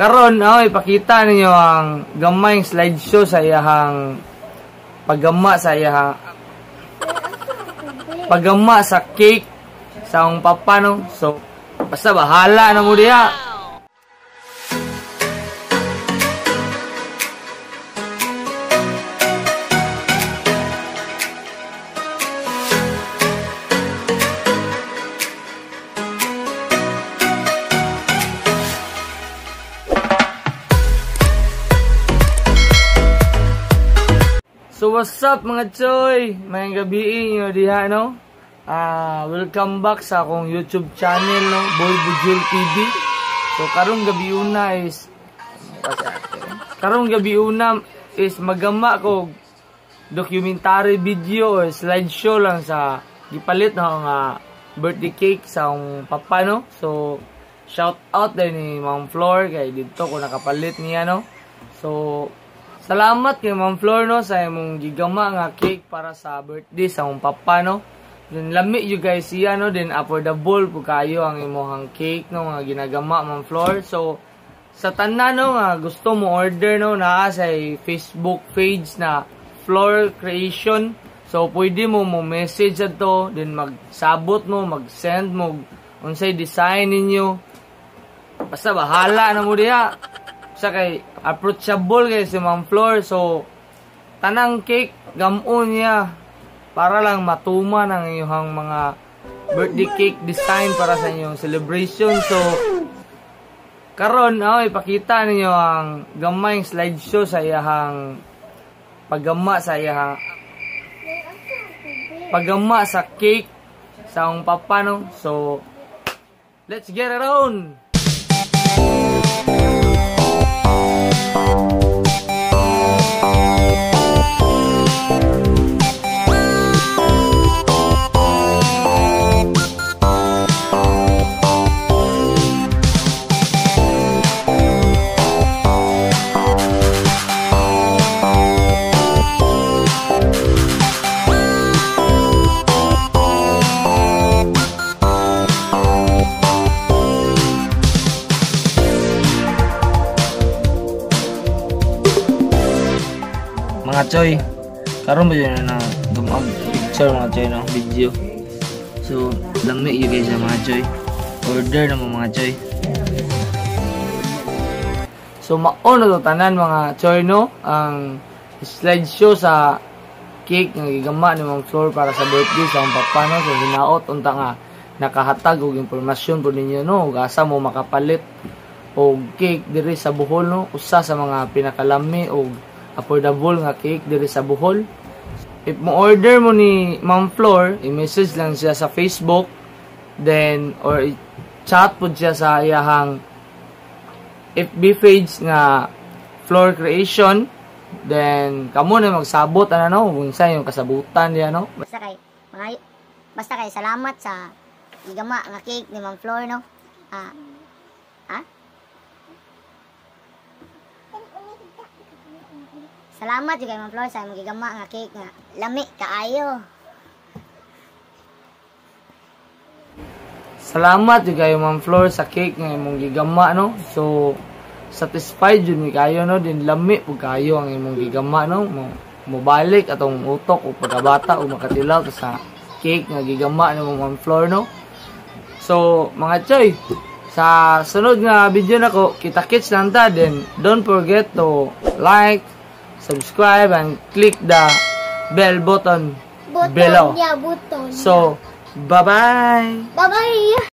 Karon, oh, ipakita ninyo ang gamayng slideshow sa iyahang paggama sa iyahang paggama sa cake sa akong papa no. So, basta bahala na mo diha. So what's up mga choy? May gabi inyo diha no. Ah, welcome back sa akong YouTube channel no, Boy Bujul TV. So karong gabi una is karong gabi una is magama ko documentary video or slideshow lang sa gipalit na nga birthday cake sa akong papa no. So shout out din ni Ma'am Flor kay dito ko nakapalit niya no. So Salamat kay Ma'am Flor no sa imong gigama nga cake para sa birthday sa akong papa no. Then lami you guys siya no then affordable po kayo ang imong cake no nga ginagama Ma'am Flor. So sa tanan no nga gusto mo order no naa sa Facebook page na Floor Creation. So pwede mo mo message ato then magsabot mo, mag-send mo unsay design ninyo. Basta bahala na mo diha sa kay approachable kay si Ma'am Flor. So tanang cake gamon niya. Para lang matuman ang iyong mga birthday cake design para sa inyong celebration. So karon oh ipakita ninyo ang gamayng slideshow sa iyahang paggama sa iyahang paggama sa cake sa akong papa no? So let's get it on Oh, mga choy. Karon ba yun na dumag picture mga choy no? Video. So lami you guys mga choy. Order na mga choy. So mauna to tanan mga choy no? Ang slideshow sa cake nga gigama ni mong floor para sa birthday sa akong papa no? So hinaot unta nga nakahatag og impormasyon po ninyo no? Ug asa mo makapalit og cake diri sa Bohol no? Usa sa mga pinakalami og affordable nga cake diri sa Bohol. If mo order mo ni Ma'am Flor, i-message lang siya sa Facebook, then or chat po siya sa iyahang FB page nga Floor Creation. Then kamo na magsabot ano no, kung sa yung kasabutan diya no. Basta kay mga basta kay salamat sa igama nga cake ni Ma'am Flor no. Ah. Ha? Salamat juga Ma'am Flor sa imong gigama nga cake nga lami kaayo. Salamat yung kayo Ma'am Flor sa cake nga imong gigama no. So satisfied yun mi kayo no din lami pug kayo ang imong gigama no. Mo, mobalik atong utok o pagkabata o makatilaw sa cake nga gigama ni Ma'am Flor no. So mga choy, sa sunod nga video nako kita-kits lang ta don't forget to like, subscribe and click the bell button Button below. niya, button. So, bye-bye! Bye-bye!